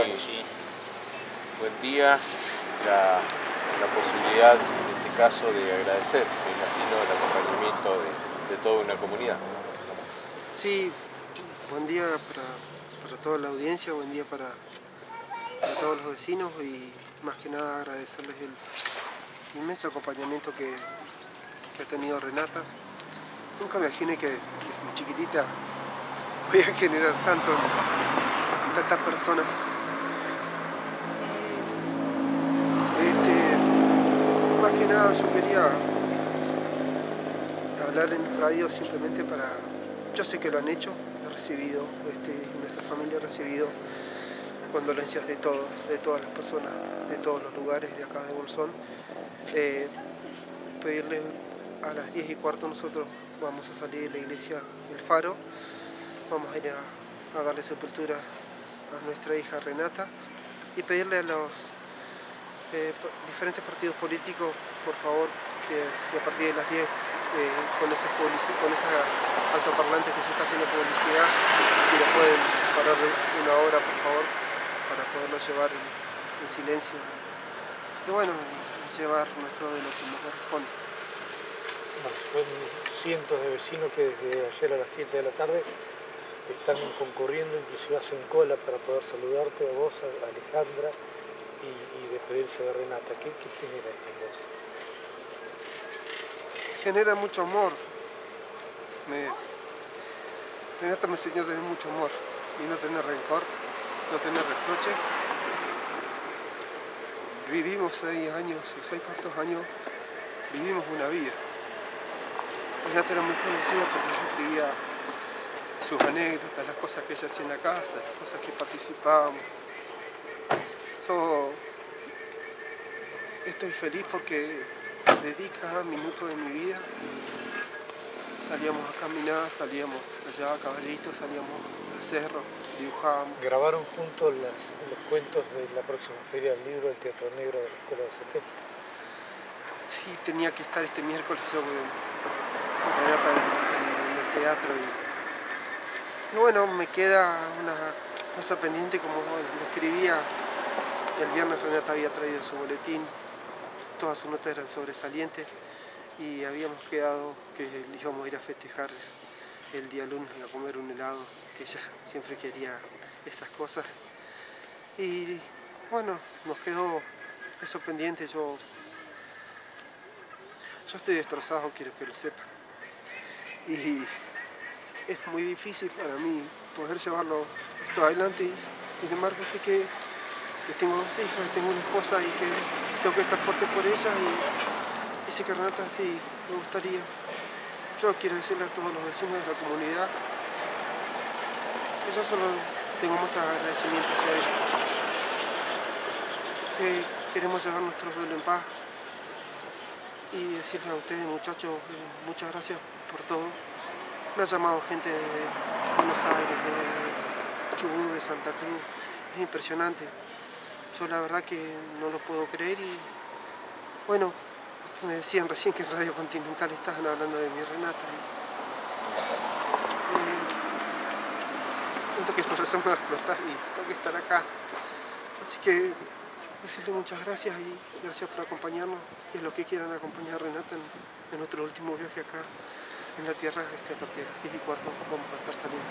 bendiciones. Buen día, la, posibilidad en este caso de agradecer, me imagino, el acompañamiento de, toda una comunidad. Sí, buen día para, toda la audiencia, buen día para, todos los vecinos y más que nada agradecerles el inmenso acompañamiento que, que ha tenido Renata. Nunca me imaginé que mi chiquitita voy a generar tanto tantas personas. Este, que nada yo quería hablar en radio simplemente para... Yo sé que lo han hecho, he recibido, este, nuestra familia ha recibido condolencias de todos, de todas las personas, de todos los lugares de acá de Bolsón. Eh, pedirle a las 10 y cuarto nosotros vamos a salir de la iglesia El Faro vamos a ir a, darle sepultura a nuestra hija Renata y pedirle a los eh, diferentes partidos políticos, por favor, que si a partir de las 10 eh, con esas con esas altoparlantes que se está haciendo publicidad, si le pueden parar una hora, por favor, para poderlo llevar en, silencio. Y bueno, llevar nuestro de lo que nos corresponde. Bueno, son cientos de vecinos que desde ayer a las 7 de la tarde están concurriendo, inclusive hacen cola para poder saludarte a vos, a Alejandra, y, despedirse de Renata. ¿Qué, genera esto en vos? Genera mucho amor. Renata me enseñó tener mucho amor y no tener rencor, no tener reproche. Vivimos seis años, seis cortos años, vivimos una vida. Renata era muy conocida porque yo escribía sus anécdotas, las cosas que ella hacía en la casa, las cosas que participábamos. Estoy feliz porque dedica cada minuto de mi vida. Salíamos a caminar, salíamos allá a caballito, salíamos al cerro, dibujábamos. Grabaron juntos los cuentos de la próxima Feria del Libro del Teatro Negro de la Escuela de 70. Sí, tenía que estar este miércoles yo en, en el teatro y y bueno, me queda una cosa pendiente, como le escribía, el viernes Renata había traído su boletín, todas sus notas eran sobresalientes y habíamos quedado que íbamos a ir a festejar el día lunes a comer un helado, que ella siempre quería esas cosas. Y bueno, nos quedó eso pendiente, yo, yo estoy destrozado, quiero que lo sepan. Y es muy difícil para mí poder llevarlo esto adelante. Sin embargo, sé que, tengo dos hijas, tengo una esposa y que tengo que estar fuerte por ella y, sé que Renata sí me gustaría. Yo quiero decirle a todos los vecinos de la comunidad que yo solo tengo muestras de agradecimiento hacia ellos. Que queremos llevar nuestro duelo en paz y decirles a ustedes muchachos, eh, muchas gracias por todo. Me ha llamado gente de Buenos Aires, de Chubut, de Santa Cruz. Es impresionante. Yo la verdad que no lo puedo creer y bueno, me decían recién que en Radio Continental estaban hablando de mi Renata. Eh, siento que el corazón me va a explotar y tengo que estar acá. Así que decirle muchas gracias y gracias por acompañarnos y a los que quieran acompañar a Renata en, en nuestro último viaje acá en la Tierra este, a partir de las 10 y cuarto vamos a estar saliendo.